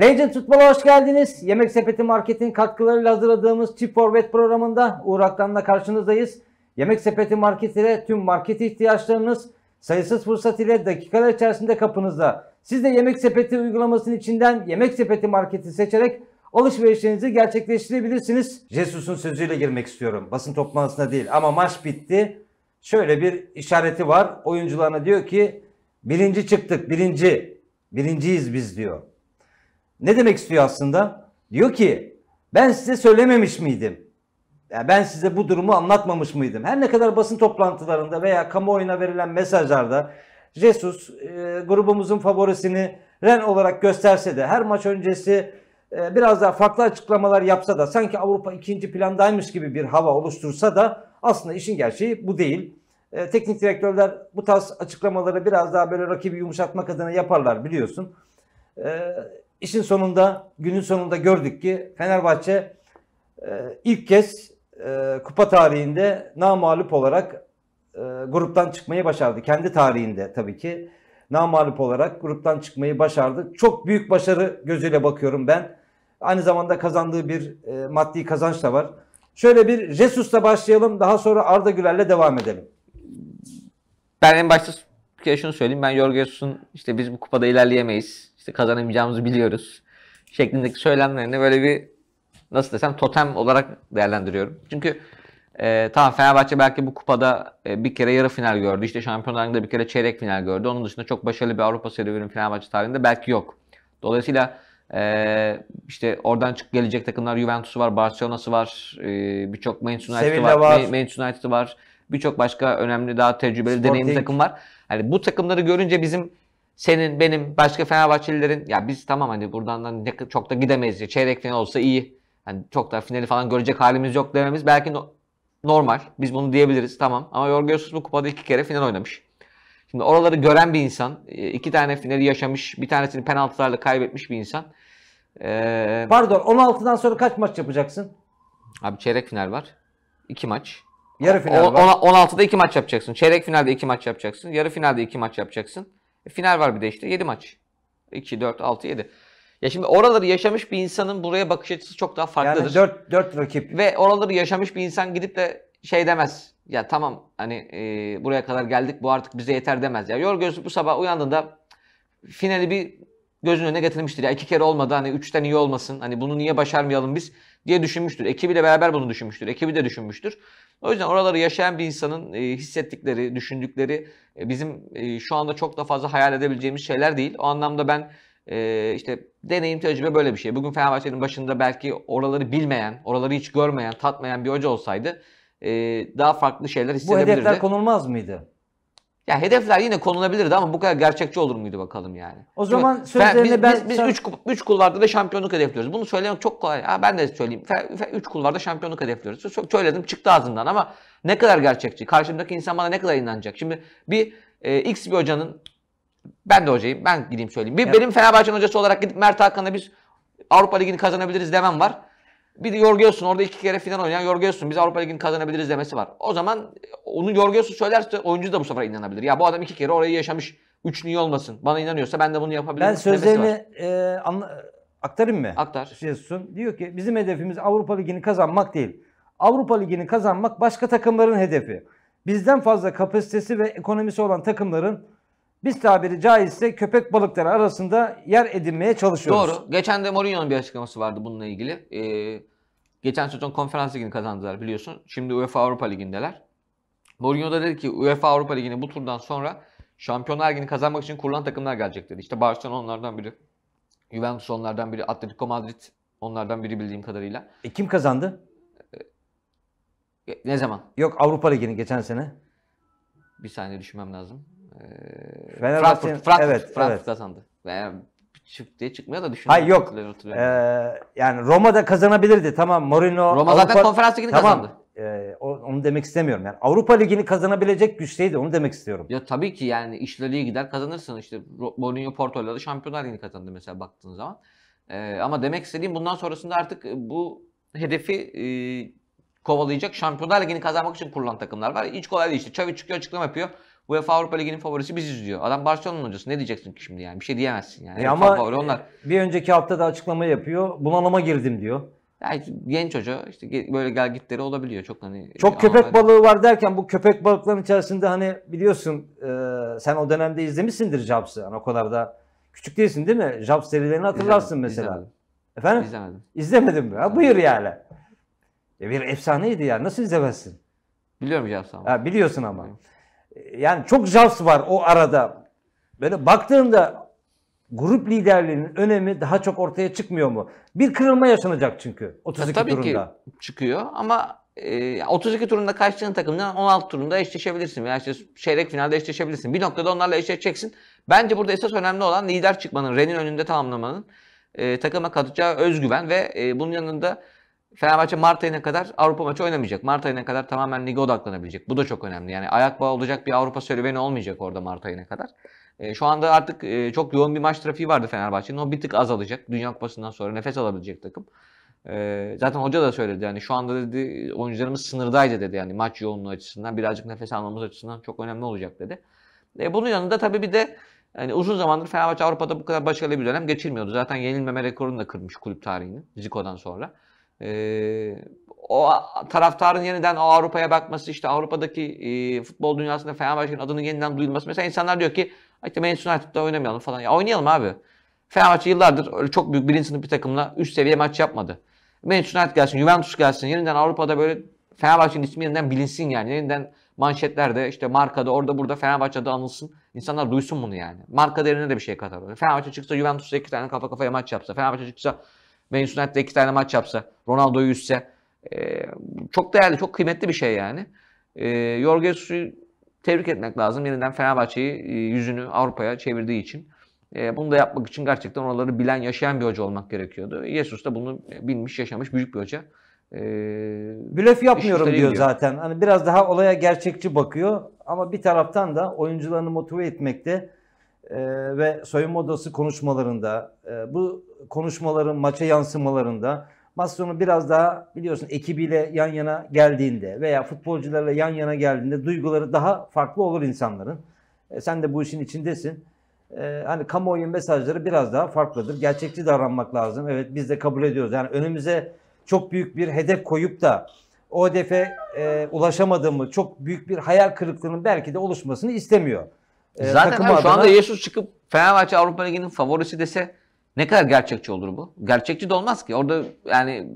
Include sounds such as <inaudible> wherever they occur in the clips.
Legend Futbol'a hoş geldiniz. Yemek Sepeti Market'in katkılarıyla hazırladığımız Çift Forvet programında Uğur Aktan'la karşınızdayız. Yemek Sepeti Market ile tüm market ihtiyaçlarınız sayısız fırsat ile dakikalar içerisinde kapınızda. Siz de Yemek Sepeti uygulamasının içinden Yemek Sepeti Market'i seçerek alışverişlerinizi gerçekleştirebilirsiniz. Jesus'un sözüyle girmek istiyorum. Basın toplantısına değil ama maç bitti. Şöyle bir işareti var. Oyuncularına diyor ki birinci çıktık birinci. Birinciyiz biz diyor. Ne demek istiyor aslında? Diyor ki ben size söylememiş miydim? Yani ben size bu durumu anlatmamış mıydım? Her ne kadar basın toplantılarında veya kamuoyuna verilen mesajlarda Jesus e, grubumuzun favorisini Ren olarak gösterse de her maç öncesi e, biraz daha farklı açıklamalar yapsa da sanki Avrupa ikinci plandaymış gibi bir hava oluştursa da aslında işin gerçeği bu değil. E, teknik direktörler bu tarz açıklamaları biraz daha böyle rakibi yumuşatmak adına yaparlar biliyorsun. E, işin sonunda, günün sonunda gördük ki Fenerbahçe e, ilk kez e, kupa tarihinde namalup olarak e, gruptan çıkmayı başardı. Kendi tarihinde tabii ki namalup olarak gruptan çıkmayı başardı. Çok büyük başarı gözüyle bakıyorum ben. Aynı zamanda kazandığı bir maddi kazanç da var. Şöyle bir Jesus'la başlayalım. Daha sonra Arda Güler'le devam edelim. Ben en başta şunu söyleyeyim. Ben Jorge Jesus'un işte biz bu kupada ilerleyemeyiz. İşte kazanamayacağımızı biliyoruz. Şeklindeki söylemlerini böyle bir nasıl desem totem olarak değerlendiriyorum. Çünkü e, tamam Fenerbahçe belki bu kupada e, bir kere yarı final gördü. İşte Şampiyonlar Ligi'nde bir kere çeyrek final gördü. Onun dışında çok başarılı bir Avrupa serüveni Fenerbahçe tarihinde belki yok. Dolayısıyla e, işte oradan çık gelecek takımlar Juventus'u var, Barcelona'sı var, e, birçok Manchester United'ı var, var. Ma- Manchester United'ı var. Birçok başka önemli daha tecrübeli, Sporting. deneyimli takım var. Hani bu takımları görünce bizim senin, benim, başka Fenerbahçelilerin ya biz tamam hani buradan da ne- çok da gidemeyiz. ya, Çeyrek final olsa iyi. Hani çok da finali falan görecek halimiz yok dememiz belki no- normal. Biz bunu diyebiliriz tamam. Ama Jorge Jesus bu kupada iki kere final oynamış. Şimdi oraları gören bir insan, e, iki tane finali yaşamış, bir tanesini penaltılarla kaybetmiş bir insan. Ee, Pardon 16'dan sonra kaç maç yapacaksın? abi çeyrek final var. iki maç. Yarı final O- var. ona- 16'da iki maç yapacaksın. Çeyrek finalde iki maç yapacaksın. Yarı finalde iki maç yapacaksın. E, final var bir de işte 7 maç. 2, 4, 6, 7. Ya şimdi oraları yaşamış bir insanın buraya bakış açısı çok daha farklıdır. Yani 4 4 rakip. Ve oraları yaşamış bir insan gidip de şey demez. Ya tamam hani e, buraya kadar geldik bu artık bize yeter demez. Ya Jesus bu sabah uyandığında finali bir gözünün önüne getirmiştir. Ya iki kere olmadı hani üçten iyi olmasın. Hani bunu niye başarmayalım biz diye düşünmüştür. Ekibiyle beraber bunu düşünmüştür. Ekibi de düşünmüştür. O yüzden oraları yaşayan bir insanın e, hissettikleri, düşündükleri e, bizim e, şu anda çok da fazla hayal edebileceğimiz şeyler değil. O anlamda ben e, işte deneyim, tecrübe böyle bir şey. Bugün Fenerbahçe'nin başında belki oraları bilmeyen, oraları hiç görmeyen, tatmayan bir hoca olsaydı e, daha farklı şeyler Bu hissedebilirdi. hedefler konulmaz mıydı? Ya hedefler yine konulabilirdi ama bu kadar gerçekçi olur muydu bakalım yani. O zaman Şimdi sözlerini biz, ben- biz, biz sen- üç, üç kulvarda da şampiyonluk hedefliyoruz. Bunu söylemek çok kolay. Ha, ben de söyleyeyim. Üç kulvarda şampiyonluk hedefliyoruz. Çok söyledim çıktı ağzından ama ne kadar gerçekçi? Karşımdaki insan bana ne kadar inanacak? Şimdi bir e, X bir hocanın ben de hocayım. Ben gideyim söyleyeyim. Bir, Evet. Benim Fenerbahçe'nin hocası olarak gidip Mert Hakan'la biz Avrupa Ligi'ni kazanabiliriz demem var. Bir de Jorge Jesus'un orada iki kere final oynayan Jorge Jesus'un biz Avrupa Ligi'ni kazanabiliriz demesi var. O zaman onu Jorge Jesus söylerse oyuncu da bu sefer inanabilir. Ya bu adam iki kere orayı yaşamış. Üç niye olmasın? Bana inanıyorsa ben de bunu yapabilirim. Ben sözlerini e, anla- aktarayım mı? Aktar. Jesus'un diyor ki bizim hedefimiz Avrupa Ligi'ni kazanmak değil. Avrupa Ligi'ni kazanmak başka takımların hedefi. Bizden fazla kapasitesi ve ekonomisi olan takımların biz tabiri caizse köpek balıkları arasında yer edinmeye çalışıyoruz. Doğru. Geçen de Mourinho'nun bir açıklaması vardı bununla ilgili. Ee, geçen sezon konferans ligini kazandılar biliyorsun. Şimdi UEFA Avrupa Ligi'ndeler. Mourinho da dedi ki UEFA Avrupa Ligi'ni bu turdan sonra Şampiyonlar Ligi'ni kazanmak için kurulan takımlar gelecek dedi. İşte Barcelona onlardan biri. Juventus onlardan biri. Atletico Madrid onlardan biri bildiğim kadarıyla. E, kim kazandı? E, Ne zaman? Yok Avrupa Ligi'ni geçen sene. Bir saniye düşünmem lazım. Fenerbahçe- Frankfurt, Frankfurt, evet, Frankfurt evet. kazandı. Ve çık diye çıkmıyor da düşünüyorum. Hayır yok. Ee, yani Roma da kazanabilirdi. Tamam Mourinho Roma zaten konferans ligini tamam. kazandı. Ee, onu demek istemiyorum. Yani Avrupa Ligi'ni kazanabilecek güçteydi. Onu demek istiyorum. Ya tabii ki yani işleri iyi gider kazanırsın. İşte Mourinho Porto'yla da Şampiyonlar Ligi'ni kazandı mesela baktığın zaman. Ee, ama demek istediğim bundan sonrasında artık bu hedefi e, kovalayacak Şampiyonlar Ligi'ni kazanmak için kurulan takımlar var. Hiç kolay değil işte. Xavi çıkıyor açıklama yapıyor. UEFA Avrupa Ligi'nin favorisi biziz diyor. Adam Barcelona'nın hocası. Ne diyeceksin ki şimdi yani? Bir şey diyemezsin yani. E ama favori onlar. bir önceki hafta da açıklama yapıyor. Bunalıma girdim diyor. Yani genç hoca işte böyle gel gitleri olabiliyor. Çok hani Çok köpek balığı var derken bu köpek balıkların içerisinde hani biliyorsun e, sen o dönemde izlemişsindir Jobs'ı. Hani o kadar da küçük değilsin değil mi? Jobs serilerini hatırlarsın mesela. İzlemedim. Efendim? İzlemedim. İzlemedin mi? Ha, buyur yani. E, bir efsaneydi ya. Nasıl izlemezsin? Biliyorum cevap ama. Ha, biliyorsun ama. E, Yani çok Jobs var o arada. Böyle baktığında grup liderliğinin önemi daha çok ortaya çıkmıyor mu? Bir kırılma yaşanacak çünkü 32 Ya tabii turunda. ki çıkıyor ama e, 32 turunda kaçtığın takımdan 16 turunda eşleşebilirsin veya işte çeyrek finalde eşleşebilirsin. Bir noktada onlarla eşleşeceksin. Bence burada esas önemli olan lider çıkmanın, Ren'in önünde tamamlamanın, e, takıma katacağı özgüven ve e, bunun yanında Fenerbahçe Mart ayına kadar Avrupa maçı oynamayacak. Mart ayına kadar tamamen lige odaklanabilecek. Bu da çok önemli. Yani ayak bağı olacak bir Avrupa serüveni olmayacak orada Mart ayına kadar. E, şu anda artık e, çok yoğun bir maç trafiği vardı Fenerbahçe'nin. O bir tık azalacak. Dünya Kupası'ndan sonra nefes alabilecek takım. E, zaten hoca da söyledi yani şu anda dedi oyuncularımız sınırdaydı dedi yani maç yoğunluğu açısından birazcık nefes almamız açısından çok önemli olacak dedi. E, bunun yanında tabii bir de yani uzun zamandır Fenerbahçe Avrupa'da bu kadar başarılı bir dönem geçirmiyordu. Zaten yenilmeme rekorunu da kırmış kulüp tarihinin Zico'dan sonra. E, o taraftarın yeniden o Avrupa'ya bakması işte Avrupa'daki e, futbol dünyasında Fenerbahçe'nin adının yeniden duyulması. Mesela insanlar diyor ki işte Manchester United'da oynamayalım falan. Ya oynayalım abi. Fenerbahçe yıllardır öyle çok büyük birinci sınıf bir takımla üst seviye maç yapmadı. Manchester United gelsin, Juventus gelsin. Yeniden Avrupa'da böyle Fenerbahçe'nin ismi yeniden bilinsin yani. Yeniden manşetlerde işte markada orada burada Fenerbahçe adı anılsın. İnsanlar duysun bunu yani. Marka değerine de bir şey katar. Fenerbahçe çıksa Juventus'ta iki tane kafa kafaya maç yapsa. Fenerbahçe çıksa Manchester United'da iki tane maç yapsa. Ronaldo'yu üstse. e, çok değerli, çok kıymetli bir şey yani. E, Jorge Jesus'u tebrik etmek lazım. Yeniden Fenerbahçe'yi e, yüzünü Avrupa'ya çevirdiği için. E, bunu da yapmak için gerçekten oraları bilen, yaşayan bir hoca olmak gerekiyordu. Jesus da bunu bilmiş, yaşamış büyük bir hoca. E, Blöf yapmıyorum diyor gidiyor. zaten. Hani biraz daha olaya gerçekçi bakıyor ama bir taraftan da oyuncularını motive etmekte e, ve soyunma odası konuşmalarında e, bu konuşmaların maça yansımalarında maç sonu biraz daha biliyorsun ekibiyle yan yana geldiğinde veya futbolcularla yan yana geldiğinde duyguları daha farklı olur insanların. E, sen de bu işin içindesin. E, hani kamuoyu mesajları biraz daha farklıdır. Gerçekçi davranmak lazım. Evet biz de kabul ediyoruz. Yani önümüze çok büyük bir hedef koyup da o hedefe e, ulaşamadığımı, çok büyük bir hayal kırıklığının belki de oluşmasını istemiyor. E, Zaten takımı abi şu anda adına- Jesus çıkıp Fenerbahçe Avrupa Ligi'nin favorisi dese ne kadar gerçekçi olur bu? Gerçekçi de olmaz ki. Orada yani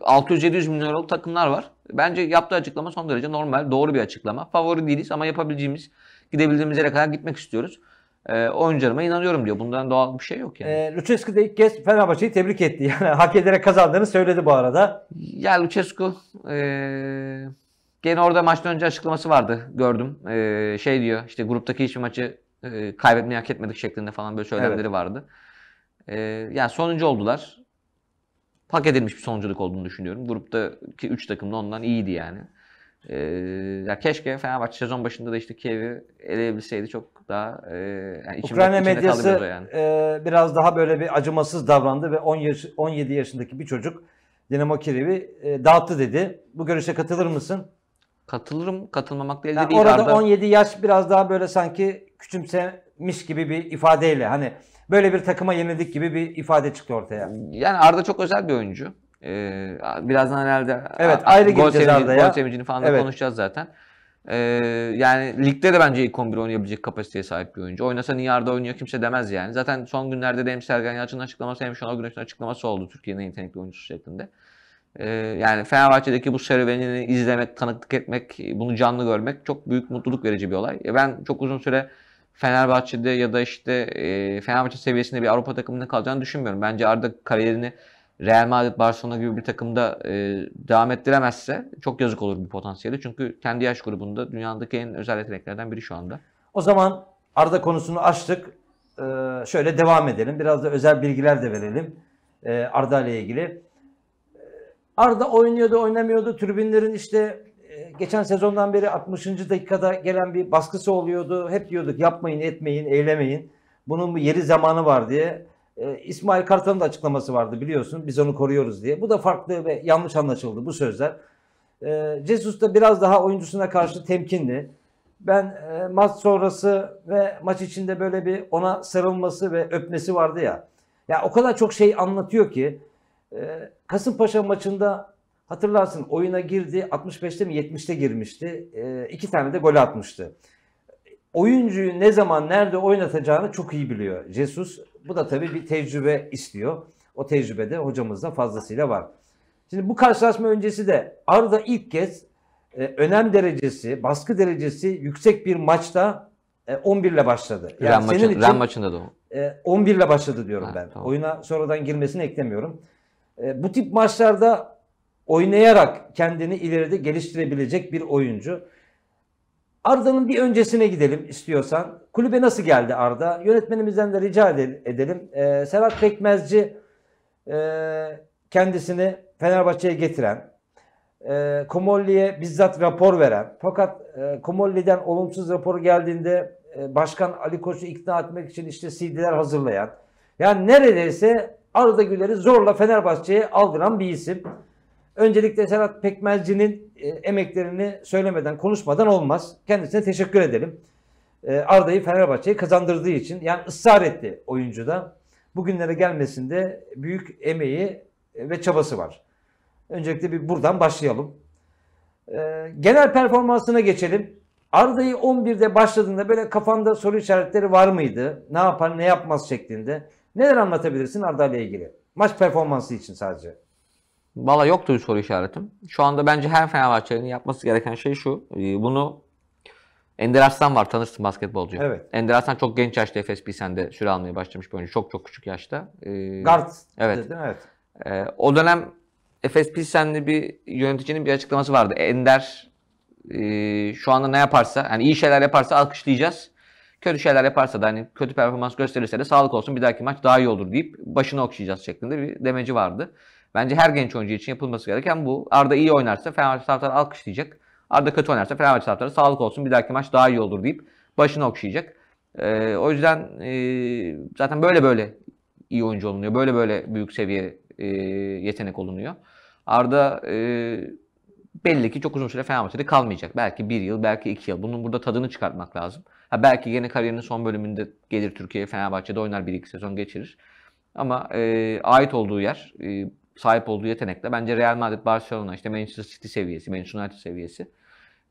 600-700 milyon euroluk takımlar var. Bence yaptığı açıklama son derece normal, doğru bir açıklama. Favori değiliz ama yapabileceğimiz, gidebildiğimiz yere kadar gitmek istiyoruz. Ee, oyuncularıma inanıyorum diyor. Bundan doğal bir şey yok yani. E, Lucescu da ilk kez Fenerbahçe'yi tebrik etti. Yani <laughs> hak ederek kazandığını söyledi bu arada. Ya Lucescu eee gene orada maçtan önce açıklaması vardı gördüm. Eee, şey diyor işte gruptaki hiçbir maçı eee, kaybetmeyi hak etmedik şeklinde falan böyle söylemleri vardı. Eee yani sonuncu oldular. Hak edilmiş bir sonunculuk olduğunu düşünüyorum. Gruptaki 3 takım da ondan iyiydi yani. Eee, ya keşke Fenerbahçe sezon başında da işte Kiev'i eleyebilseydi çok daha eee yani içimde, Ukrayna içimde medyası yani. e, biraz daha böyle bir acımasız davrandı ve 10 yaş, 17 yaşındaki bir çocuk Dinamo Kiev'i e, dağıttı dedi. Bu görüşe katılır mısın? Katılırım, katılmamakla elde Yani değil. orada Arda- 17 yaş biraz daha böyle sanki küçümsemiş gibi bir ifadeyle hani böyle bir takıma yenildik gibi bir ifade çıktı ortaya. Yani Arda çok özel bir oyuncu. Ee, birazdan herhalde Evet, ayrı gol gireceğiz sevinci- Arda'ya. Gol sevincini falan da Evet. konuşacağız zaten. Ee, yani ligde de bence ilk 11 oynayabilecek kapasiteye sahip bir oyuncu. Oynasa niye Arda oynuyor kimse demez yani. Zaten son günlerde de hem Sergen Yalçın'ın açıklaması hem Şenol Güneş'in açıklaması oldu Türkiye'nin en yetenekli oyuncusu şeklinde. Ee, yani Fenerbahçe'deki bu serüvenini izlemek, tanıklık etmek, bunu canlı görmek çok büyük mutluluk verici bir olay. Ben çok uzun süre Fenerbahçe'de ya da işte e, Fenerbahçe seviyesinde bir Avrupa takımında kalacağını düşünmüyorum. Bence Arda kariyerini Real Madrid, Barcelona gibi bir takımda e, devam ettiremezse çok yazık olur bir potansiyeli. Çünkü kendi yaş grubunda dünyadaki en özel yeteneklerden biri şu anda. O zaman Arda konusunu açtık. Ee, şöyle devam edelim. Biraz da özel bilgiler de verelim ee, Arda ile ilgili. Arda oynuyordu, oynamıyordu. Tribünlerin işte e, geçen sezondan beri 60. dakikada gelen bir baskısı oluyordu. Hep diyorduk yapmayın, etmeyin, eylemeyin. Bunun yeri zamanı var diye. Ee, İsmail Kartal'ın da açıklaması vardı biliyorsun. Biz onu koruyoruz diye. Bu da farklı ve yanlış anlaşıldı bu sözler. Ee, Jesus da biraz daha oyuncusuna karşı temkinli. Ben e, maç sonrası ve maç içinde böyle bir ona sarılması ve öpmesi vardı ya. Ya o kadar çok şey anlatıyor ki e, Kasımpaşa maçında hatırlarsın oyuna girdi 65'te mi 70'te girmişti. E, iki tane de gol atmıştı. Oyuncuyu ne zaman nerede oynatacağını çok iyi biliyor Jesus. Bu da tabii bir tecrübe istiyor. O tecrübe de hocamızda fazlasıyla var. Şimdi bu karşılaşma öncesi de Arda ilk kez e, önem derecesi, baskı derecesi yüksek bir maçta e, 11 ile başladı. Yani Ren, maçın, için, Ren maçında da o. E, 11 ile başladı diyorum ha, ben. Tamam. Oyuna sonradan girmesini eklemiyorum. E, bu tip maçlarda oynayarak kendini ileride geliştirebilecek bir oyuncu. Arda'nın bir öncesine gidelim istiyorsan. Kulübe nasıl geldi Arda? Yönetmenimizden de rica edelim. Ee, Serhat Pekmezci e, kendisini Fenerbahçe'ye getiren, e, Komolli'ye bizzat rapor veren fakat e, Komolli'den olumsuz raporu geldiğinde e, Başkan Ali Koç'u ikna etmek için işte CD'ler hazırlayan yani neredeyse Arda Güler'i zorla Fenerbahçe'ye aldıran bir isim. Öncelikle Serhat Pekmezci'nin e, emeklerini söylemeden, konuşmadan olmaz. Kendisine teşekkür edelim. E, Arda'yı Fenerbahçe'ye kazandırdığı için yani ısrar etti oyuncuda. Bugünlere gelmesinde büyük emeği ve çabası var. Öncelikle bir buradan başlayalım. E, genel performansına geçelim. Arda'yı 11'de başladığında böyle kafanda soru işaretleri var mıydı? Ne yapar, ne yapmaz şeklinde. Neler anlatabilirsin Arda ile ilgili? Maç performansı için sadece. Valla yoktu bir soru işaretim. Şu anda bence her Fenerbahçe'nin yapması gereken şey şu. E, bunu Ender Arslan var tanırsın basketbolcu. Evet. Ender Arslan çok genç yaşta Efes Pilsen'de süre almaya başlamış bir oyuncu. Çok çok küçük yaşta. Ee, Guard. Evet. Dedin, evet. Ee, o dönem Efes Pilsen'li bir yöneticinin bir açıklaması vardı. Ender e, şu anda ne yaparsa, yani iyi şeyler yaparsa alkışlayacağız. Kötü şeyler yaparsa da hani kötü performans gösterirse de sağlık olsun bir dahaki maç daha iyi olur deyip başını okşayacağız şeklinde bir demeci vardı. Bence her genç oyuncu için yapılması gereken bu. Arda iyi oynarsa Fenerbahçe taraftarı alkışlayacak. Arda kötü oynarsa Fenerbahçe taraftarı sağlık olsun bir dahaki maç daha iyi olur deyip başını okşayacak. Ee, o yüzden e, zaten böyle böyle iyi oyuncu olunuyor. Böyle böyle büyük seviye e, yetenek olunuyor. Arda e, belli ki çok uzun süre Fenerbahçe'de kalmayacak. Belki bir yıl, belki iki yıl. Bunun burada tadını çıkartmak lazım. Ha, belki yine kariyerinin son bölümünde gelir Türkiye'ye Fenerbahçe'de oynar bir iki sezon geçirir. Ama e, ait olduğu yer, e, sahip olduğu yetenekle bence Real Madrid, Barcelona, işte Manchester City seviyesi, Manchester United seviyesi.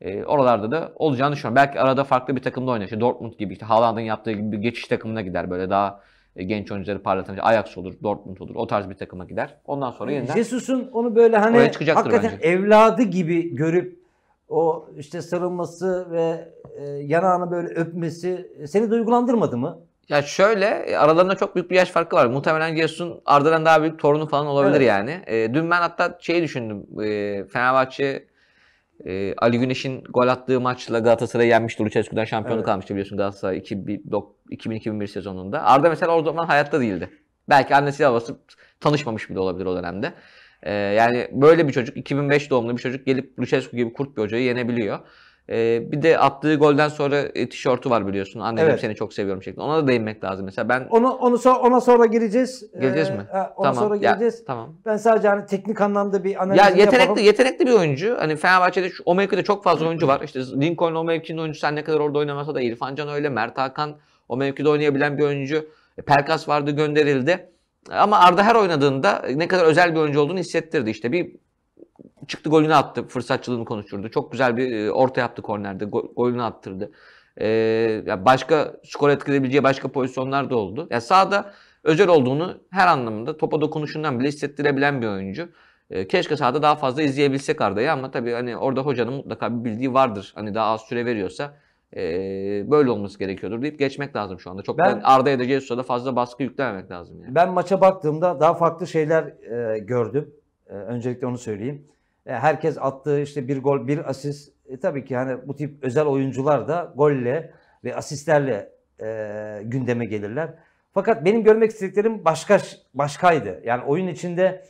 E, oralarda da olacağını düşünüyorum. Belki arada farklı bir takımda oynar. İşte Dortmund gibi, işte Haaland'ın yaptığı gibi bir geçiş takımına gider. Böyle daha e, genç oyuncuları parlatan. Ajax olur, Dortmund olur. O tarz bir takıma gider. Ondan sonra yeniden Jesus'un onu böyle hani hakikaten bence. evladı gibi görüp o işte sarılması ve e, yanağını böyle öpmesi seni duygulandırmadı mı? Ya şöyle aralarında çok büyük bir yaş farkı var. Muhtemelen Jesus'un Arda'dan daha büyük torunu falan olabilir evet. yani. E, dün ben hatta şeyi düşündüm. E, Fenerbahçe e, Ali Güneş'in gol attığı maçla Galatasaray'ı yenmişti. Lucescu'dan şampiyonluk evet. almıştı biliyorsun Galatasaray 2000-2001 sezonunda. Arda mesela o zaman hayatta değildi. Belki annesiyle babası tanışmamış bile olabilir o dönemde. E, yani böyle bir çocuk 2005 doğumlu bir çocuk gelip Lucescu gibi kurt bir hocayı yenebiliyor. Ee, bir de attığı golden sonra e, tişörtü var biliyorsun. Anneciğim evet. seni çok seviyorum şeklinde. Ona da değinmek lazım mesela. Ben onu onu so ona sonra gireceğiz. Gireceğiz ee, mi? ona tamam. sonra gireceğiz. Ya, tamam. Ben sadece hani teknik anlamda bir analiz ya, yetenekli, yapalım. Yetenekli bir oyuncu. Hani Fenerbahçe'de şu, o mevkide çok fazla oyuncu var. İşte Lincoln o mevkinin oyuncusu sen ne kadar orada oynamasa da İrfan Can öyle. Mert Hakan o mevkide oynayabilen bir oyuncu. E, Pelkas vardı gönderildi. Ama Arda her oynadığında ne kadar özel bir oyuncu olduğunu hissettirdi. İşte bir çıktı golünü attı. Fırsatçılığını konuşturdu. Çok güzel bir e, orta yaptı kornerde. golünü attırdı. Ee, başka skor etkileyebileceği başka pozisyonlar da oldu. Yani sahada özel olduğunu her anlamda topa dokunuşundan bile hissettirebilen bir oyuncu. Ee, keşke sahada daha fazla izleyebilsek Arda'yı ama tabii hani orada hocanın mutlaka bir bildiği vardır. Hani daha az süre veriyorsa e, böyle olması gerekiyordur deyip geçmek lazım şu anda. Çok ben, Arda'ya da Jesus'a da fazla baskı yüklememek lazım. Yani. Ben maça baktığımda daha farklı şeyler e, gördüm. E, öncelikle onu söyleyeyim. E, herkes attığı işte bir gol, bir asist. E, tabii ki hani bu tip özel oyuncular da golle ve asistlerle e, gündeme gelirler. Fakat benim görmek istediklerim başka başkaydı. Yani oyun içinde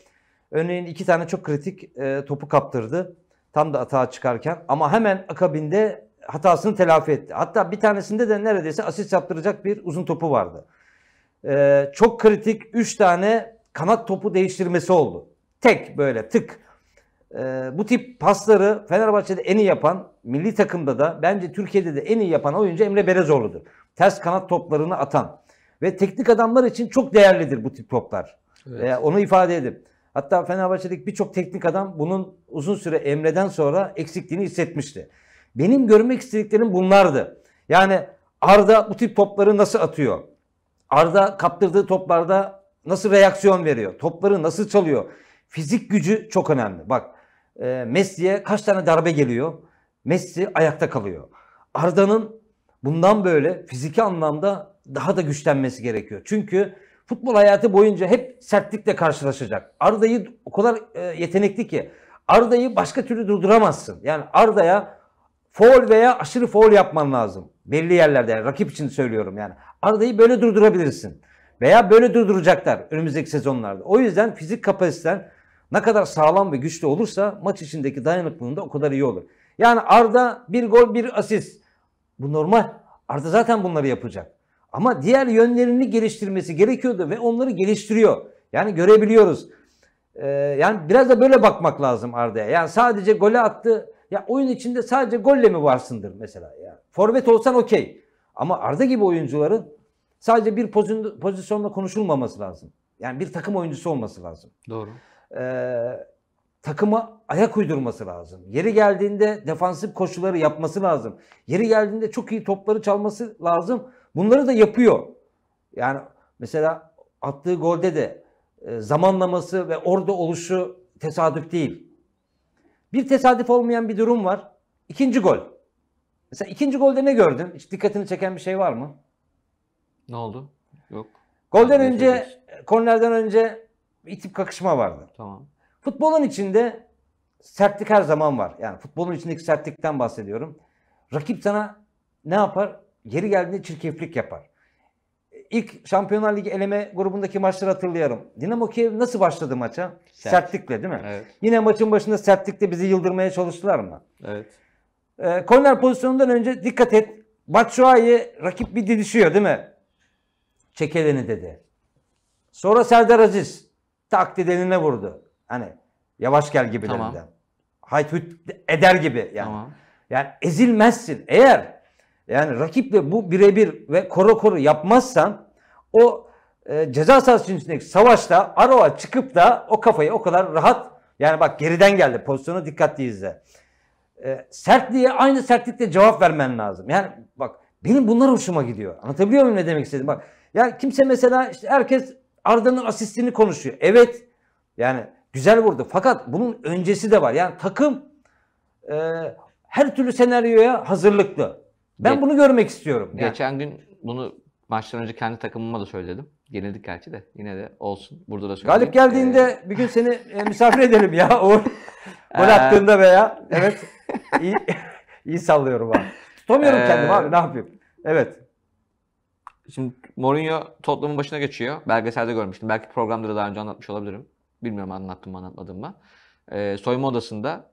örneğin iki tane çok kritik e, topu kaptırdı. Tam da atağa çıkarken ama hemen akabinde hatasını telafi etti. Hatta bir tanesinde de neredeyse asist yaptıracak bir uzun topu vardı. E, çok kritik 3 tane kanat topu değiştirmesi oldu. Tek böyle tık. Ee, bu tip pasları Fenerbahçe'de en iyi yapan, milli takımda da bence Türkiye'de de en iyi yapan oyuncu Emre Belezoğlu'dur. Ters kanat toplarını atan. Ve teknik adamlar için çok değerlidir bu tip toplar. Evet. Ee, onu ifade edip. Hatta Fenerbahçe'deki birçok teknik adam bunun uzun süre Emre'den sonra eksikliğini hissetmişti. Benim görmek istediklerim bunlardı. Yani Arda bu tip topları nasıl atıyor? Arda kaptırdığı toplarda nasıl reaksiyon veriyor? Topları nasıl çalıyor? Fizik gücü çok önemli. Bak e, Messi'ye kaç tane darbe geliyor? Messi ayakta kalıyor. Arda'nın bundan böyle fiziki anlamda daha da güçlenmesi gerekiyor. Çünkü futbol hayatı boyunca hep sertlikle karşılaşacak. Arda'yı o kadar e, yetenekli ki Arda'yı başka türlü durduramazsın. Yani Arda'ya foul veya aşırı foul yapman lazım. Belli yerlerde yani rakip için söylüyorum yani. Arda'yı böyle durdurabilirsin. Veya böyle durduracaklar önümüzdeki sezonlarda. O yüzden fizik kapasiten ne kadar sağlam ve güçlü olursa maç içindeki dayanıklılığın da o kadar iyi olur. Yani Arda bir gol bir asist. Bu normal. Arda zaten bunları yapacak. Ama diğer yönlerini geliştirmesi gerekiyordu ve onları geliştiriyor. Yani görebiliyoruz. Ee, yani biraz da böyle bakmak lazım Arda'ya. Yani sadece gole attı. Ya oyun içinde sadece golle mi varsındır mesela? Ya. Forvet olsan okey. Ama Arda gibi oyuncuların sadece bir pozisyon, pozisyonla konuşulmaması lazım. Yani bir takım oyuncusu olması lazım. Doğru. Ee, takıma ayak uydurması lazım. Yeri geldiğinde defansif koşuları yapması lazım. Yeri geldiğinde çok iyi topları çalması lazım. Bunları da yapıyor. Yani mesela attığı golde de e, zamanlaması ve orada oluşu tesadüf değil. Bir tesadüf olmayan bir durum var. İkinci gol. Mesela ikinci golde ne gördün? Hiç dikkatini çeken bir şey var mı? Ne oldu? Yok. Golden Ne önce, kornerden önce itip kakışma vardı. Tamam. Futbolun içinde sertlik her zaman var. Yani futbolun içindeki sertlikten bahsediyorum. Rakip sana ne yapar? Geri geldiğinde çirkeflik yapar. İlk Şampiyonlar Ligi eleme grubundaki maçları hatırlıyorum. Dinamo Kiev nasıl başladı maça? Sert. Sertlikle değil mi? Evet. Yine maçın başında sertlikle bizi yıldırmaya çalıştılar mı? Evet. Ee, korner pozisyonundan önce dikkat et. Batshuayi rakip bir didişiyor değil mi? Çek elini dedi. Sonra Serdar Aziz tak dedenine vurdu. Hani yavaş gel gibilerinden. Tamam. Hayt eder gibi yani. Tamam. Yani ezilmezsin. Eğer yani rakiple bu birebir ve koru koru yapmazsan o e, ceza sahası içindeki savaşta Aroa çıkıp da o kafayı o kadar rahat yani bak geriden geldi pozisyonu dikkatli izle. E, sertliğe aynı sertlikle cevap vermen lazım. Yani bak benim bunlar hoşuma gidiyor. Anlatabiliyor muyum ne demek istedim? Bak ya kimse mesela işte herkes Arda'nın asistini konuşuyor. Evet yani güzel vurdu fakat bunun öncesi de var. Yani takım e, her türlü senaryoya hazırlıklı. Ben Ge- bunu görmek istiyorum. Yani. Geçen gün bunu maçtan önce kendi takımıma da söyledim. Yenildik gerçi de yine de olsun. Burada da söyleyeyim. Galip geldiğinde bir gün seni e, misafir edelim ya. Uğur. <laughs> Gol Ee, attığında veya <laughs> evet iyi, iyi sallıyorum abi. Tutamıyorum Ee, kendimi abi ne yapayım? Evet. Ee, şimdi Mourinho Tottenham'ın başına geçiyor. Belgeselde görmüştüm. Belki programda da daha önce anlatmış olabilirim. Bilmiyorum anlattım mı anlatmadım mı. Ee, soyunma odasında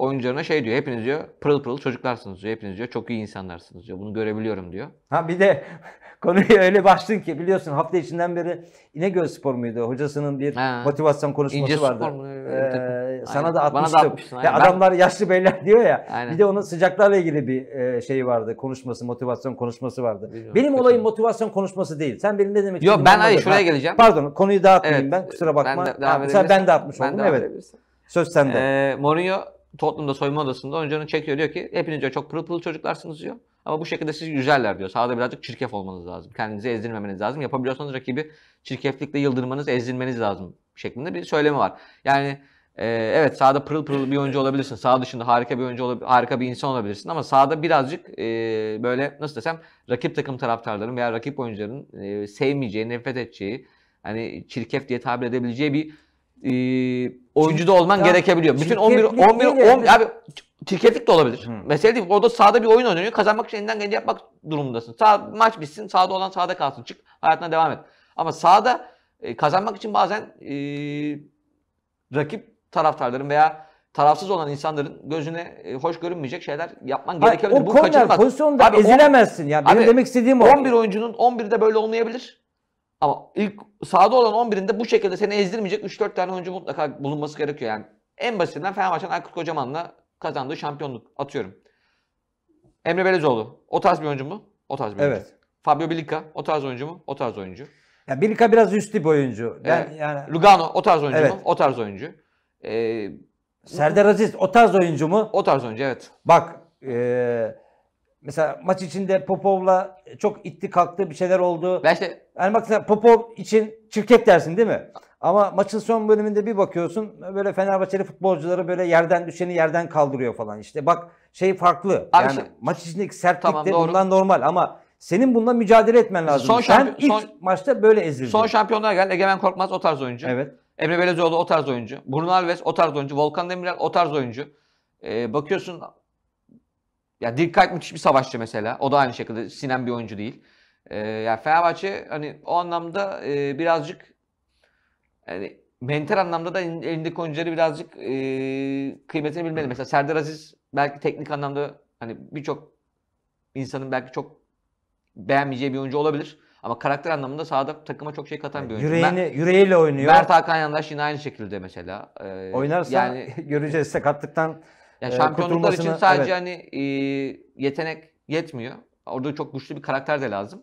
oyuncularına şey diyor. Hepiniz diyor pırıl pırıl çocuklarsınız diyor. Hepiniz diyor çok iyi insanlarsınız diyor. Bunu görebiliyorum diyor. Ha bir de <laughs> konuya öyle başladın ki biliyorsun hafta içinden beri İnegöl Spor muydu? Hocasının bir Ha. motivasyon konuşması İnce vardı. Spor mu? Ee, sana Aynen. da Bana da atmıştım. atmıştın, Ya. Ben- adamlar yaşlı beyler diyor ya. Aynen. Bir de onun sıcaklarla ilgili bir şey vardı. Konuşması, motivasyon konuşması vardı. Bilmiyorum, Benim kaçırdım. olayım motivasyon konuşması değil. Sen benim ne demek Yok istediğimi ben hayır şuraya geleceğim. Pardon konuyu dağıtmayayım Evet, ben. Kusura bakma. Ben de, Ha, ben de atmış Ben oldum. Evet. Söz sende. Ee, Mourinho Tottenham'da soyunma odasında oyuncularını çekiyor diyor ki hepiniz diyor çok pırıl pırıl çocuklarsınız diyor. Ama bu şekilde sizi yüzerler diyor. Sahada birazcık çirkef olmanız lazım. Kendinizi ezdirmemeniz lazım. Yapabiliyorsanız rakibi çirkeflikle yıldırmanız, ezdirmeniz lazım şeklinde bir söylemi var. Yani e, evet sahada pırıl pırıl bir oyuncu olabilirsin. Sağ dışında harika bir oyuncu olabilir, harika bir insan olabilirsin ama sahada birazcık e, böyle nasıl desem rakip takım taraftarların veya rakip oyuncuların e, sevmeyeceği, nefret edeceği hani çirkef diye tabir edebileceği bir e, oyuncuda olman Ya, gerekebiliyor. Bütün 11 çirkeflik 11 değil de- 11 abi çirkeflik de olabilir. Hı. Mesele değil. Orada sahada bir oyun oynanıyor. Kazanmak için elinden geleni yapmak durumundasın. Sağ, maç bitsin. Sahada olan sahada kalsın. Çık. Hayatına devam et. Ama sahada e, kazanmak için bazen e, rakip taraftarların veya tarafsız olan insanların gözüne e, hoş görünmeyecek şeyler yapman gerekebilir. o Bu kaçınılmaz. pozisyonda Abi ezilemezsin. Ya benim Abi, demek istediğim o. 11 oyuncunun 11'de böyle olmayabilir. Ama ilk sahada olan 11'inde bu şekilde seni ezdirmeyecek 3-4 tane oyuncu mutlaka bulunması gerekiyor yani. En basitinden Fenerbahçe'nin Aykut Kocaman'la kazandığı şampiyonluk atıyorum. Emre Belezoğlu o tarz bir oyuncu mu? O tarz bir oyuncu. Evet. Fabio Bilica o tarz oyuncu mu? O tarz oyuncu. Ya Bilika biraz üstü bir oyuncu. Ben Evet. yani Lugano o tarz oyuncu Evet. mu? O tarz oyuncu. Ee, Serdar Aziz o tarz oyuncu mu? o tarz oyuncu evet. Bak e, mesela maç içinde Popov'la çok itti kalktı bir şeyler oldu. Ve işte Yani bak sen Popov için çirkef dersin değil mi? Ama maçın son bölümünde bir bakıyorsun böyle Fenerbahçeli futbolcuları böyle yerden düşeni yerden kaldırıyor falan işte. Bak şey farklı. Abi yani şey- maç içindeki sertlik Tamam, de doğru. bundan normal ama senin bununla mücadele etmen lazım. Son Sen şampiyon- ilk son- maçta böyle ezildin. son şampiyonluğa gel. Egemen Korkmaz o tarz oyuncu. Evet. Emre Belezoğlu o tarz oyuncu. Bruno Alves o tarz oyuncu. Volkan Demirel o tarz oyuncu. Ee, bakıyorsun ya Dirkayt müthiş bir savaşçı mesela. O da aynı şekilde Sinem bir oyuncu değil. Ee, yani Fenerbahçe hani o anlamda e, birazcık yani mental anlamda da elin- elindeki oyuncuları birazcık e, kıymetini bilmeli. Mesela Serdar Aziz belki teknik anlamda hani birçok insanın belki çok beğenmeyeceği bir oyuncu olabilir. Ama karakter anlamında sahada takıma çok şey katan bir oyuncu. Yüreğini, yüreğiyle oynuyor. Mert Hakan Yandaş yine aynı şekilde mesela. Ee, Oynarsa yani <laughs> göreceğiz sakatlıktan. Ya e, şampiyonluklar için sadece evet. hani e, yetenek yetmiyor. Orada çok güçlü bir karakter de lazım.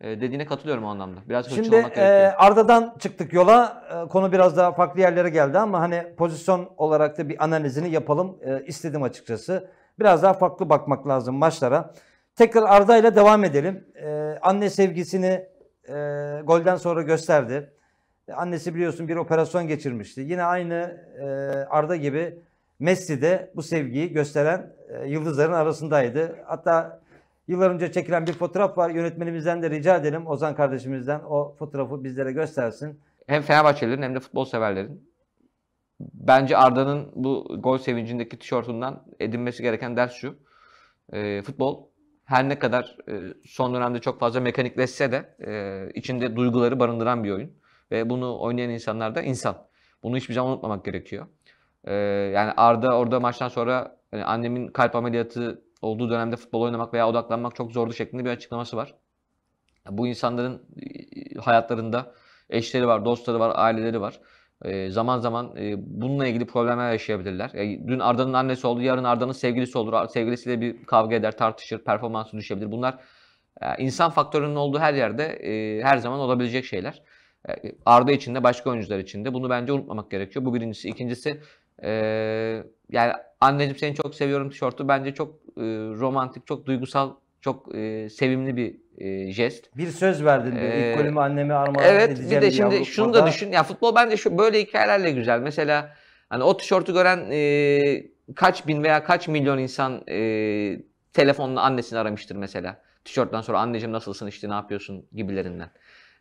E, dediğine katılıyorum o anlamda. Biraz Şimdi e. Arda'dan çıktık yola. E, konu biraz daha farklı yerlere geldi ama hani pozisyon olarak da bir analizini yapalım e, istedim açıkçası. Biraz daha farklı bakmak lazım maçlara. Tekrar Arda ile devam edelim. E, anne sevgisini e, golden sonra gösterdi. E, Annesi biliyorsun bir operasyon geçirmişti. Yine aynı e, Arda gibi Messi de bu sevgiyi gösteren e, yıldızların arasındaydı. Hatta yıllar önce çekilen bir fotoğraf var. Yönetmenimizden de rica edelim Ozan kardeşimizden o fotoğrafı bizlere göstersin. Hem Fenerbahçelilerin hem de futbol severlerin bence Arda'nın bu gol sevincindeki tişörtünden edinmesi gereken ders şu. E, futbol her ne kadar e, son dönemde çok fazla mekanikleşse de e, içinde duyguları barındıran bir oyun. Ve bunu oynayan insanlar da insan. Bunu hiçbir zaman unutmamak gerekiyor. E, yani Arda orada maçtan sonra hani annemin kalp ameliyatı olduğu dönemde futbol oynamak veya odaklanmak çok zordu şeklinde bir açıklaması var. Bu insanların e, hayatlarında eşleri var, dostları var, aileleri var. E, zaman zaman e, bununla ilgili problemler yaşayabilirler. E, dün Arda'nın annesi oldu, yarın Arda'nın sevgilisi olur. Sevgilisiyle bir kavga eder, tartışır, performansı düşebilir. Bunlar e, insan faktörünün olduğu her yerde e, her zaman olabilecek şeyler. E, Arda için de başka oyuncular için de bunu bence unutmamak gerekiyor. Bu birincisi. İkincisi e, yani anneciğim seni çok seviyorum tişörtü bence çok e, romantik, çok duygusal, çok e, sevimli bir e, jest. Bir söz verdin diyor. Ee, İlk golümü anneme armağan Evet edeceğim bir de şimdi yavru şunu da düşün. Ya futbol bence şu böyle hikayelerle güzel. Mesela hani o tişörtü gören e, kaç bin veya kaç milyon insan e, telefonla annesini aramıştır mesela. Tişörtten sonra anneciğim nasılsın işte ne yapıyorsun gibilerinden.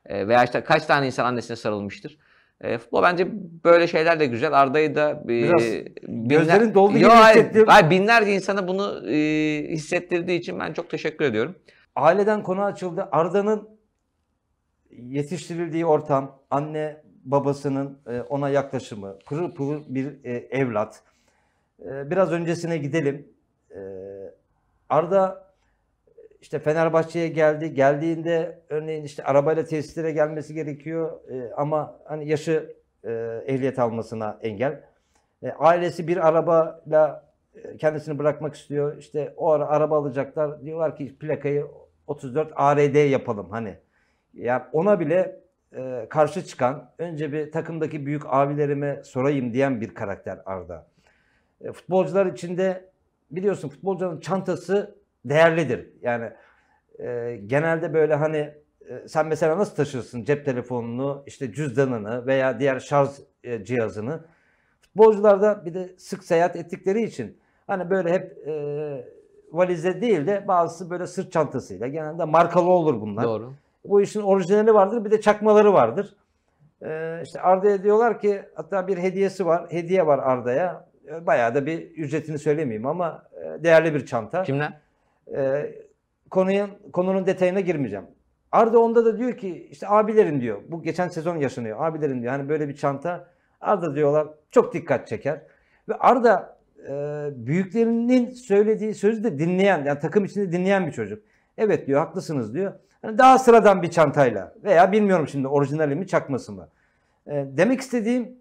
E, veya işte kaç tane insan annesine sarılmıştır. E, futbol bence böyle şeyler de güzel. Arda'yı da e, Biraz binler- gözlerin doldu gibi Yo, hissettim. hayır, binlerce insana bunu e, hissettirdiği için ben çok teşekkür ediyorum. Aileden konu açıldı. Arda'nın yetiştirildiği ortam, anne babasının e, ona yaklaşımı, pırıl pırıl bir e, evlat. E, Biraz öncesine gidelim. Arda işte Fenerbahçe'ye geldi. Geldiğinde örneğin işte arabayla tesislere gelmesi gerekiyor E, ama hani yaşı e, ehliyet almasına engel. E, Ailesi bir arabayla e, kendisini bırakmak istiyor. İşte o ara araba alacaklar. Diyorlar ki plakayı 34 ARD yapalım hani. Ya ona bile e, karşı çıkan, önce bir takımdaki büyük abilerime sorayım diyen bir karakter Arda. E, futbolcular içinde biliyorsun futbolcunun çantası değerlidir. Yani e, genelde böyle hani e, sen mesela nasıl taşırsın cep telefonunu, işte cüzdanını veya diğer şarj e, cihazını. Futbolcularda bir de sık seyahat ettikleri için hani böyle hep e, valize değil de bazısı böyle sırt çantasıyla genelde markalı olur bunlar. Doğru. Bu işin orijinali vardır bir de çakmaları vardır. Ee, işte Arda'ya diyorlar ki hatta bir hediyesi var. Hediye var Arda'ya. Ee, Bayağı da bir ücretini söylemeyeyim ama e, değerli bir çanta. Kimden? Ee, konunun, detayına girmeyeceğim. Arda onda da diyor ki işte abilerin diyor. Bu geçen sezon yaşanıyor. Abilerin diyor. Hani böyle bir çanta. Arda diyorlar çok dikkat çeker. Ve Arda e, büyüklerinin söylediği sözü de dinleyen, yani takım içinde dinleyen bir çocuk. Evet diyor haklısınız diyor. Hani daha sıradan bir çantayla veya bilmiyorum şimdi orijinali mi çakması mı. E, demek istediğim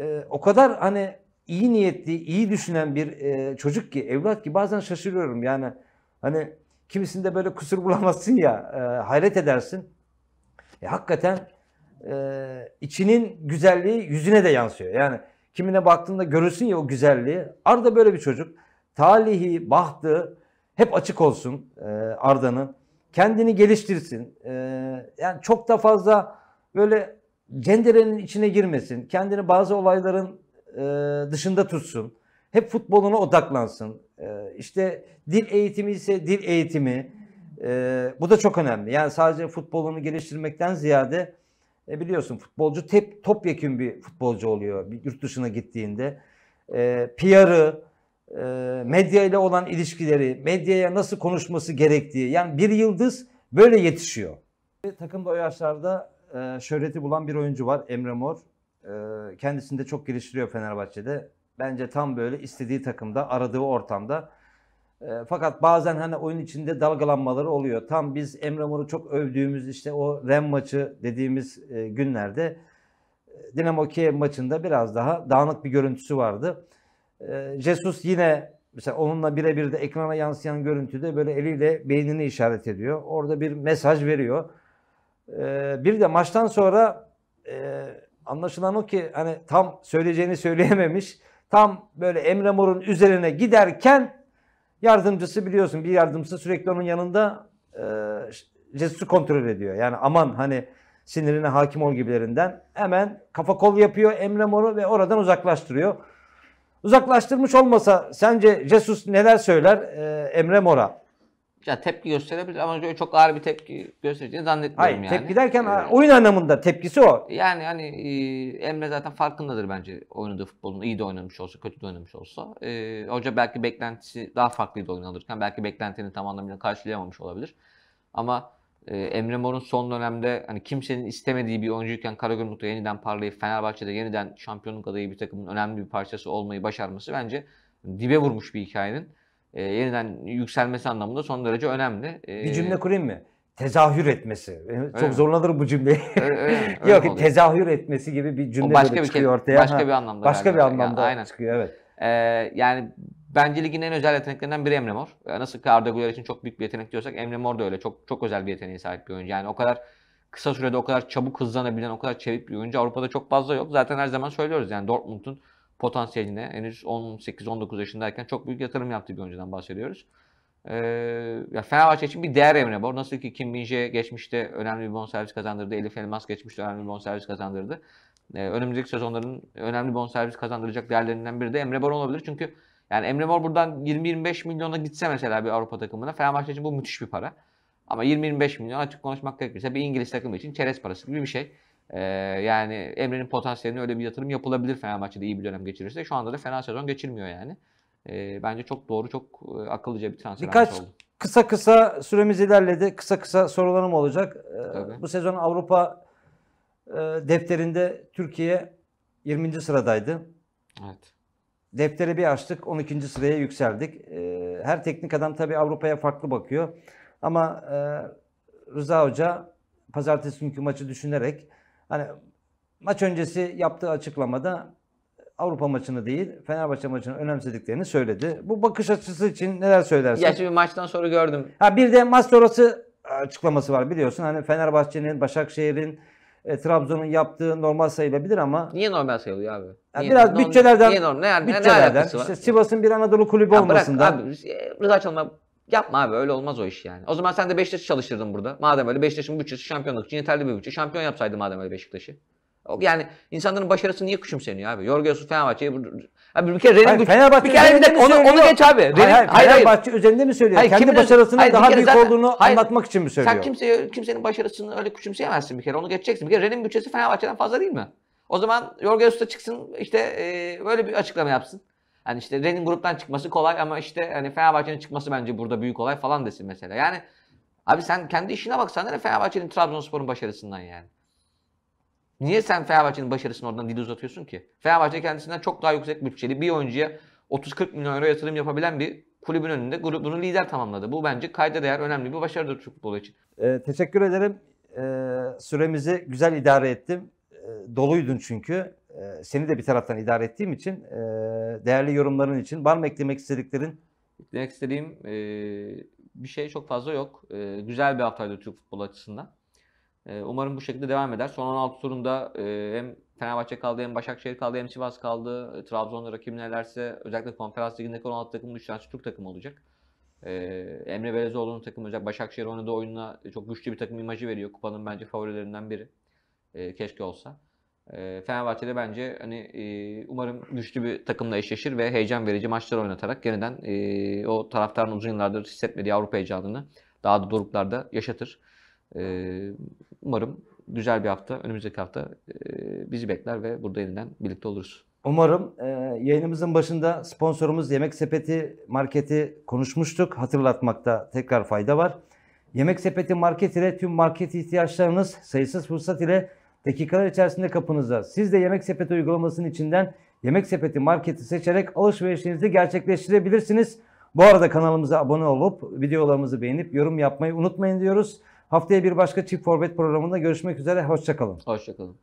e, o kadar hani iyi niyetli, iyi düşünen bir e, çocuk ki, evlat ki bazen şaşırıyorum. Yani hani kimisinde böyle kusur bulamazsın ya, e, hayret edersin. E, hakikaten e, içinin güzelliği yüzüne de yansıyor. Yani kimine baktığında görürsün ya o güzelliği. Arda böyle bir çocuk. Talihi, bahtı hep açık olsun e, Arda'nın. Kendini geliştirsin. E, yani çok da fazla böyle cenderenin içine girmesin. Kendini bazı olayların e, dışında tutsun. Hep futboluna odaklansın. E, işte dil eğitimi ise dil eğitimi. E, bu da çok önemli. Yani sadece futbolunu geliştirmekten ziyade e, biliyorsun futbolcu tep, topyekün bir futbolcu oluyor bir yurt dışına gittiğinde. E, PR'ı, e, medya ile olan ilişkileri, medyaya nasıl konuşması gerektiği. Yani bir yıldız böyle yetişiyor. Takımda o yaşlarda e, şöhreti bulan bir oyuncu var Emre Mor. E, kendisini de çok geliştiriyor Fenerbahçe'de. Bence tam böyle istediği takımda, aradığı ortamda. E, fakat bazen hani oyun içinde dalgalanmaları oluyor. Tam biz Emre Mor'u çok övdüğümüz işte o Rem maçı dediğimiz e, günlerde e, Dinamo Kiev maçında biraz daha dağınık bir görüntüsü vardı. E, Jesus yine mesela onunla birebir de ekrana yansıyan görüntüde böyle eliyle beynini işaret ediyor. Orada bir mesaj veriyor. E, bir de maçtan sonra e, anlaşılan o ki hani tam söyleyeceğini söyleyememiş. Tam böyle Emre Mor'un üzerine giderken Yardımcısı biliyorsun bir yardımcısı sürekli onun yanında e, Jesus'u kontrol ediyor. Yani aman hani sinirine hakim ol gibilerinden hemen kafa kol yapıyor Emre Mor'u ve oradan uzaklaştırıyor. Uzaklaştırmış olmasa sence Jesus neler söyler e, Emre Mor'a? Ya tepki gösterebilir ama öyle çok ağır bir tepki göstereceğini zannetmiyorum Hayır yani. tepki derken Ee, oyun anlamında tepkisi o. Yani hani e, Emre zaten farkındadır bence oynadığı futbolun iyi de oynamış olsa kötü de oynamış olsa. E, hoca belki beklentisi daha farklıydı oyun alırken. Belki beklentinin tam anlamıyla karşılayamamış olabilir. Ama e, Emre Mor'un son dönemde hani kimsenin istemediği bir oyuncuyken Karagümrük'te yeniden parlayıp Fenerbahçe'de yeniden şampiyonluk adayı bir takımın önemli bir parçası olmayı başarması bence dibe vurmuş bir hikayenin. E, yeniden yükselmesi anlamında son derece önemli. E, Bir cümle kurayım mı? Tezahür etmesi. Çok mi? zorlanır bu cümleyi. öyle- <laughs> öyle? Öyle Yok oluyor? tezahür etmesi gibi bir cümle O başka bir çıkıyor ortaya. başka Ha, bir anlamda Başka bir anlamda Ya, aynen. çıkıyor evet. Ee, yani bence ligin en özel yeteneklerinden biri Emre Mor. Ee, Nasıl ki Arda Güler için çok büyük bir yetenek diyorsak Emre Mor da öyle. Çok çok özel bir yeteneğe sahip bir oyuncu. Yani o kadar kısa sürede o kadar çabuk hızlanabilen, o kadar çevik bir oyuncu Avrupa'da çok fazla yok. Zaten her zaman söylüyoruz yani Dortmund'un potansiyeline henüz 18-19 yaşındayken çok büyük yatırım yaptığı bir oyuncudan bahsediyoruz. Ee, ya Fenerbahçe için bir değer Emre Mor. Nasıl ki Kim Min-jae geçmişte önemli bir bonservis kazandırdı. Elif Elmas geçmişte önemli bir bonservis kazandırdı. Ee, önümüzdeki sezonların önemli bonservis kazandıracak değerlerinden biri de Emre Mor olabilir. Çünkü yani Emre Mor buradan 20-25 milyona gitse mesela bir Avrupa takımına Fenerbahçe için bu müthiş bir para. Ama 20-25 milyon açık konuşmak gerekirse bir İngiliz takımı için çerez parası gibi bir şey. Ee, yani Emre'nin potansiyeline öyle bir yatırım yapılabilir Fenerbahçe'de iyi bir dönem geçirirse. Şu anda da fena sezon geçirmiyor yani. Ee, bence çok doğru, çok akıllıca bir transfer Birkaç oldu. kısa kısa süremiz ilerledi. Kısa kısa sorularım olacak. Ee, Tabii. Bu sezon Avrupa e, defterinde Türkiye 20. sıradaydı. Evet. Defteri bir açtık 12. sıraya yükseldik. Her teknik adam tabii Avrupa'ya farklı bakıyor. Ama e, Rıza Hoca pazartesi günkü maçı düşünerek hani maç öncesi yaptığı açıklamada Avrupa maçını değil Fenerbahçe maçını önemsediklerini söyledi. Bu bakış açısı için neler söylersin? Ya şimdi maçtan sonra gördüm. Ha bir de maç sonrası açıklaması var biliyorsun. Hani Fenerbahçe'nin, Başakşehir'in, e, Trabzon'un yaptığı normal sayılabilir ama Niye normal sayılıyor abi? Niye- biraz ne- bütçelerden Niye normal? Ne, ne, ne bütçelerden alakası var? işte Sivas'ın bir Anadolu kulübü Ya bırak olmasından abi Rıza Çalınma yapma abi öyle olmaz o iş yani. O zaman sen de Beşiktaş'ı çalıştırdın burada. Madem öyle Beşiktaş'ın bütçesi şampiyonluk için yeterli bir bütçe. Şampiyon yapsaydı madem öyle Beşiktaş'ı. Yani insanların başarısı niye küçümseniyor abi? Jorge Jesus Fenerbahçe'ye abi bir kere Ren'in Hayır, bütçe- Fenerbahçe bir kere bir dakika onu, onu geç abi. Hayır, Ren'in- hayır, hayır, hayır. Fenerbahçe üzerinde mi söylüyor? Hayır, Kendi kimin- başarısının hayır, daha büyük zaten- olduğunu hayır, anlatmak için mi söylüyor? Sen kimseye, kimsenin başarısını öyle küçümseyemezsin bir kere. Onu geçeceksin. Bir kere Ren'in bütçesi Fenerbahçe'den fazla değil mi? O zaman Jorge Jesus da çıksın işte e, böyle bir açıklama yapsın. Hani işte Ren'in gruptan çıkması kolay ama işte hani Fenerbahçe'nin çıkması bence burada büyük olay falan desin mesela. Yani abi sen kendi işine bak sana ne Fenerbahçe'nin Trabzonspor'un başarısından yani. Niye sen Fenerbahçe'nin başarısını oradan dili uzatıyorsun ki? Fenerbahçe kendisinden çok daha yüksek bütçeli bir oyuncuya 30-40 milyon euro yatırım yapabilen bir kulübün önünde grubunu lider tamamladı. Bu bence kayda değer önemli bir başarıdır Türk futbolu için. Ee, teşekkür ederim. Ee, süremizi güzel idare ettim. Ee, doluydun çünkü. Ee, seni de bir taraftan idare ettiğim için e, değerli yorumların için var mı eklemek istediklerin? Demek istediğim e, bir şey çok fazla yok. E, güzel bir haftaydı Türk futbolu açısından. E, umarım bu şekilde devam eder. Son 16 turunda e, hem Fenerbahçe kaldı hem Başakşehir kaldı hem Sivas kaldı. E, Trabzon'da rakibin nelerse özellikle konferans ligindeki 16 takımın 3 tanesi Türk takımı olacak. E, Emre Belezoğlu'nun takımı özellikle Başakşehir oynadığı oyununa çok güçlü bir takım imajı veriyor. Kupanın bence favorilerinden biri. E, keşke olsa. E, Fenerbahçe'de bence hani e, umarım güçlü bir takımla eşleşir ve heyecan verici maçlar oynatarak yeniden e, o taraftarın uzun yıllardır hissetmediği Avrupa heyecanını daha da doruklarda yaşatır. E, umarım güzel bir hafta, önümüzdeki hafta e, bizi bekler ve burada yeniden birlikte oluruz. Umarım yayınımızın başında sponsorumuz Yemek Sepeti Market'i konuşmuştuk. Hatırlatmakta tekrar fayda var. Yemek Sepeti Market ile tüm market ihtiyaçlarınız sayısız fırsat ile dakikalar içerisinde kapınızda. Siz de Yemek Sepeti uygulamasının içinden Yemek Sepeti Market'i seçerek alışverişinizi gerçekleştirebilirsiniz. Bu arada kanalımıza abone olup videolarımızı beğenip yorum yapmayı unutmayın diyoruz. Haftaya bir başka Çift Forvet programında görüşmek üzere. Hoşçakalın. Hoşçakalın.